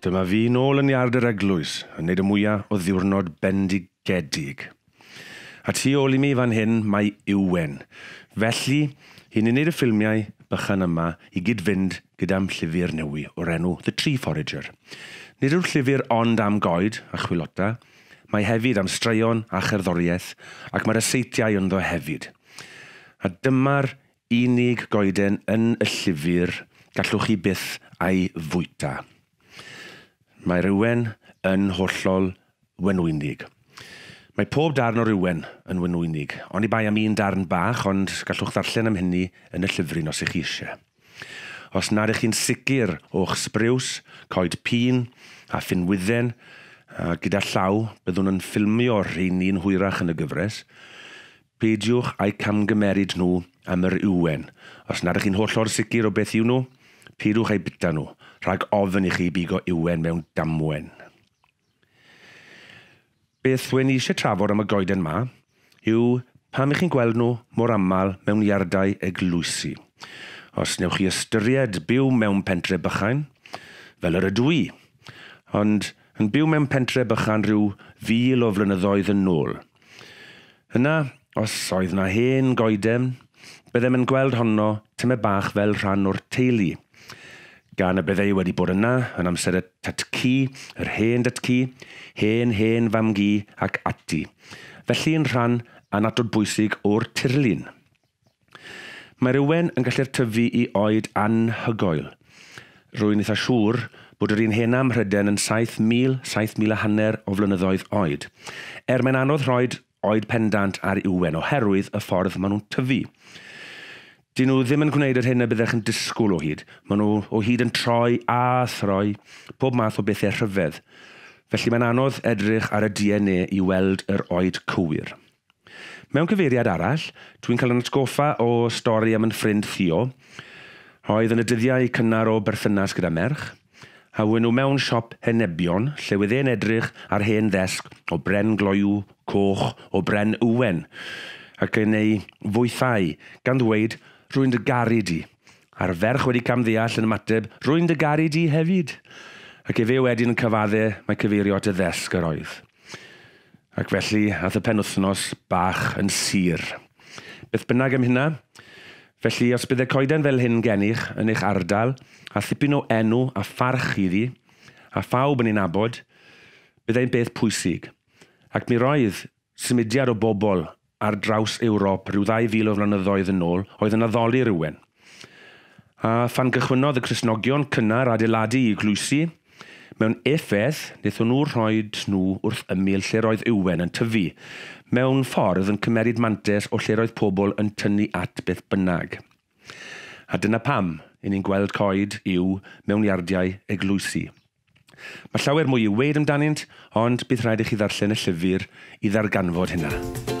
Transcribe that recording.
Dyma fi nôl yn iard yr eglwys yn neud y mwyaf o ddiwrnod bendigedig. A tu ôl i mi fan hyn mae Iwen. Felly, hi'n wneud y ffilmiau bychan yma i gyd-fynd gyda'm llyfr newi o'r enw The Tree Forager. Nid yw'r llyfr ond am goed a chwilota, mae hefyd am straeon a cherddoriaeth ac mae'r aseitiau ynddo hefyd. A dyma'r unig goeden yn y llyfr gallwch chi byth a'i fwyta. Mae rhywun yn hollol wenwynig. Mae pob darn o rhywun yn wenwynig, ond i bai am un darn bach, ond gallwch ddarllen am hynny yn y llyfrin os ych chi eisiau. Os nad ych chi'n sicr o'ch sbriws, coed pîn a ffinwydden, a gyda llaw byddwn yn ffilmio'r rheini'n hwyrach yn y gyfres, peidiwch a'u camgymeryd nhw am yr ywen. Os nad ych chi'n holl o'r sicr o beth yw nhw, Pirwch ei bita nhw, rhag ofyn i chi bigo iwen mewn damwen. Beth wen i eisiau trafod am y goeden ma, yw pam i chi'n gweld nhw mor aml mewn iardau eglwysi. Os newch chi ystyried byw mewn pentre bychain, fel yr ydw i, ond yn byw mewn pentre bychan rhyw fil o flynyddoedd yn ôl. Yna, os oedd na hen goeden, byddem yn gweld honno tyme bach fel rhan o'r teulu – gan y byddai wedi bod yna yn amser y tatci, yr hen datci, hen hen famgu ac ati. Felly yn rhan anatod bwysig o'r tirlun. Mae rhywun yn gallu'r tyfu i oed anhygoel. Rwy'n eitha siŵr bod yr un hen am rhyden yn 7,000, 7,000 a hanner o flynyddoedd oed. Er mae'n anodd rhoi oed pendant ar iwen oherwydd y ffordd maen nhw'n tyfu dyn nhw ddim yn gwneud yr hyn y byddech yn disgwyl o hyd. Maen nhw o hyd yn troi a throi pob math o bethau rhyfedd. Felly mae'n anodd edrych ar y DNA i weld yr oed cywir. Mewn cyfeiriad arall, dwi'n cael yn atgoffa o stori am yn ffrind Theo. Oedd yn y dyddiau cynnar o berthynas gyda merch, a wyn nhw mewn siop henebion lle wedd e'n edrych ar hen ddesg o bren gloiw coch o bren ywen ac yn ei fwythau gan ddweud rwy'n dy garu di. A'r ferch wedi camddeall yn ymateb, rwy'n dy garu di hefyd. Ac efe wedyn yn cyfaddau, mae cyfeirio at y ddesg yr oedd. Ac felly, ath y penwthnos bach yn sir. Beth bynnag am hynna, felly os byddai coeden fel hyn gennych yn eich ardal, a thipyn o enw a pharch iddi, a phawb yn ei nabod, byddai'n beth pwysig. Ac mi roedd symudiad o bobl ar draws Ewrop rhyw 2,000 o flynyddoedd yn ôl oedd yn addoli rhywun. A phan gychwynodd y Cresnogion cynnar adeiladu i glwysi, mewn effaith wnaethon nhw rhoi nhw wrth ymyl lle roedd ywen yn tyfu, mewn ffordd yn cymeryd mantes o lle roedd pobl yn tynnu at beth bynnag. A dyna pam i ni'n gweld coed yw mewn iardiau eglwysi. Mae llawer mwy i weid amdanynt, ond bydd rhaid i chi ddarllen y llyfr i ddarganfod hynna.